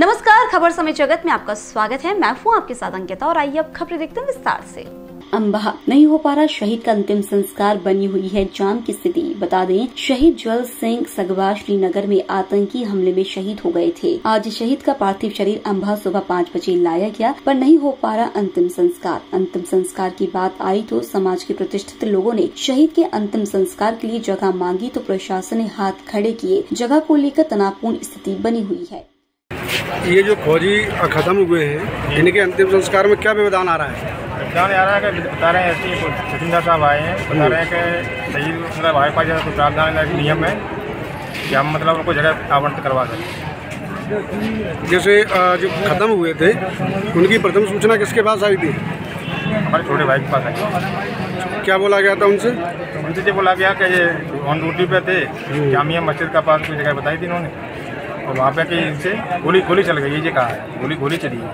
नमस्कार, खबर समय जगत में आपका स्वागत है। मैं हूँ आपके साथ अंकिता और आइए अब खबरें देखते हैं विस्तार से। अम्बा नहीं हो पा रहा शहीद का अंतिम संस्कार बनी हुई है जाम की स्थिति। बता दें, शहीद ज्वल सिंह सगवा श्रीनगर में आतंकी हमले में शहीद हो गए थे। आज शहीद का पार्थिव शरीर अम्बा सुबह पाँच बजे लाया गया, पर नहीं हो पा रहा अंतिम संस्कार। अंतिम संस्कार की बात आई तो समाज के प्रतिष्ठित लोगों ने शहीद के अंतिम संस्कार के लिए जगह मांगी तो प्रशासन ने हाथ खड़े किए। जगह को लेकर तनावपूर्ण स्थिति बनी हुई है। ये जो फौजी खत्म हुए हैं इनके अंतिम संस्कार में क्या व्यवधान आ रहा है? व्यवधान आ रहा है कि बता रहे हैं ऐसे सचिंदा साहब आए हैं बता रहे हैं कि सही मतलब भाई पास कुछ प्रावधान नियम है कि हम मतलब उनको जगह आवंटित करवा दें। जैसे जो खत्म हुए थे उनकी प्रथम सूचना किसके पास आई थी? हमारे छोटे भाई के पास आई। क्या बोला गया था उनसे? उनसे जो बोला गया कि ये ऑन ड्यूटी पे थे जामिया मस्जिद का पास कोई जगह बताई थी इन्होंने? और वहाँ पे कि इनसे गोली गोली चल गई ये कहा है? गोली गोली चली है।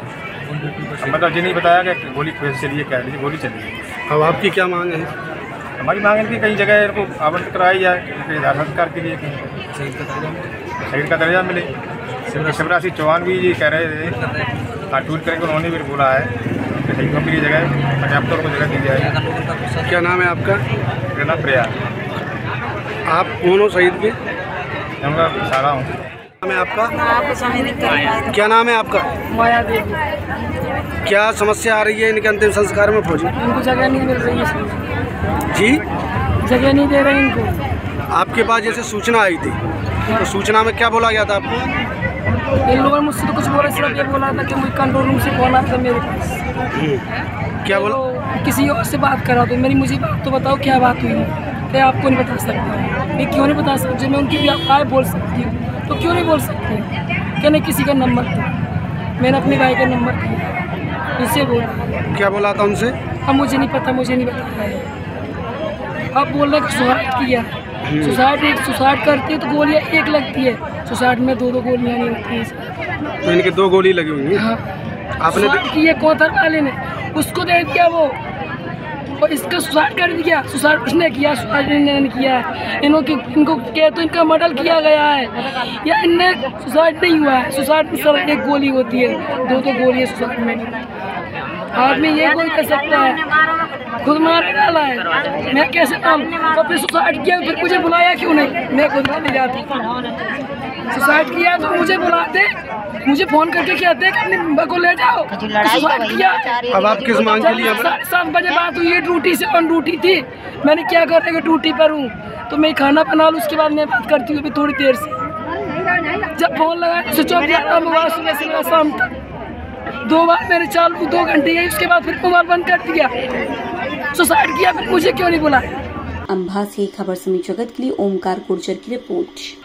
मतलब जी नहीं बताया कि गोली चली है क्या गोली चली है। अब आपकी क्या मांग है? हमारी मांग है कि कहीं जगह इनको आवंटित कराई जाए कहीं संस्कार के लिए कहीं। शहीद का दर्जा मिले। शिवराज सिंह चौहान भी ये कह रहे थे हाँ ट्वीट करके उन्होंने भी बोला है शहीदों के लिए जगह पर्याप्त को जगह दी जाए। क्या नाम है आपका? मेरा नाम प्रिया आप कौन हो शहीद के? मैं सारा हूँ। नाम है आपका? क्या नाम है आपका? माया देवी। क्या समस्या आ रही है इनके अंतिम संस्कार में फौजी? इनको जगह नहीं मिल रही है जी? जगह नहीं दे रहे इनको। आपके पास जैसे सूचना आई थी तो सूचना में क्या बोला गया था आपको? इन लोगों ने मुझसे तो कुछ बोला सिर्फ़ ये बोला था कि मुझे कंट्रोल रूम से कॉल आता मेरे पास। हम्म। क्या बोला? तो किसी और से बात करा दो मेरी मुझे बात तो बताओ क्या बात हुई है? क्या आपको नहीं बता सकता। मैं क्यों नहीं बता सकती? मैं उनकी भी आप बोल सकती हूँ। तो क्यों नहीं बोल सकते? क्या नहीं किसी का नंबर था मैंने अपने भाई का नंबर दिया। इससे बोला। क्या बोला था उनसे? अब मुझे नहीं पता मुझे नहीं पता। अब बोल रहे सुसाइड किया। सुसाइड एक सुसाइड करती है तो गोलियाँ एक लगती है। सुसाइड में दो दो गोलियाँ नहीं लगती है। तो इनके दो गोली लगी हुई है? हाँ। आपने की है कोथर वाले ने। उसको दे दिया वो। और इसका सुसाइड कर दिया सुसाइड उसने किया सुसाइड इन्होंने किया। है इनको इनको क्या तो इनका मर्डर किया गया है। या इनने सुसाइड नहीं हुआ है। सुसाइड में सर एक गोली होती है। दो दो गोली है सुसाइड में। आदमी ये कोई कर सकता है। खुद मार डाला है। मैं कैसे नाम तो फिर सुसाइड किया, फिर मुझे बुलाया क्यों नहीं? मैं खुद नहीं जाती। सुसाइड किया तो मुझे बुलाते मुझे फ़ोन करके कहते कि अपनी को ले जाओ। सुसाइड किया। अब आप किस मांग के लिए सात बजे बात हुई है ड्यूटी से ऑन ड्यूटी थी। मैंने क्या कर रहे ड्यूटी पर हूँ। तो मैं खाना बना लूँ उसके बाद मैं बात करती हूँ अभी थोड़ी देर से। जब फ़ोन लगा स्विच ऑफ़ किया मोबाइल सुबह से शाम तक। दो बार मेरे चालू दो घंटे गई उसके बाद फिर मोबाइल बंद कर दिया। सुसाइड किया फिर मुझे क्यों नहीं बुलाया? अम्बा से खबर समी जगत के लिए ओमकार गुर्जर की रिपोर्ट।